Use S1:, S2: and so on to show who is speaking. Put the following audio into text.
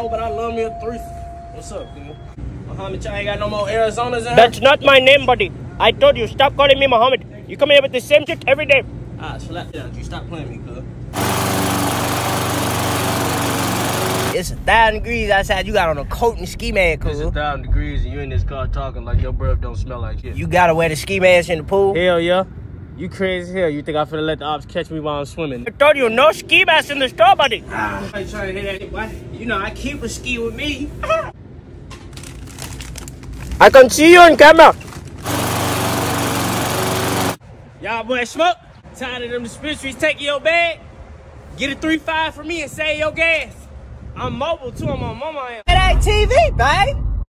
S1: four, but I love me a three. What's up, dude? Muhammad, y'all ain't got no more Arizonas in here?
S2: That's not my name, buddy. I told you, stop calling me Muhammad. You come here with the same shit every day.
S1: Ah, slap down. You stop playing me, cuz.
S3: It's a thousand degrees outside. You got on a coat and ski mask, cuz.
S1: It's a thousand degrees and you in this car talking like your breath don't smell like shit.
S3: You gotta wear the ski mask in the pool.
S1: Hell yeah. You crazy as hell. You think I finna let the ops catch me while I'm swimming?
S2: I told you, no ski mask in the store, buddy.
S1: Ah, I ain't trying to hear that shit, boy. You know, I keep a ski with me.
S2: I can see you on camera.
S1: Y'all boy smoke. Tired of them dispensaries taking your bag. Get a 3-5 for me and save your gas. I'm mobile too. I'm on mama.
S3: It ain't TV, babe.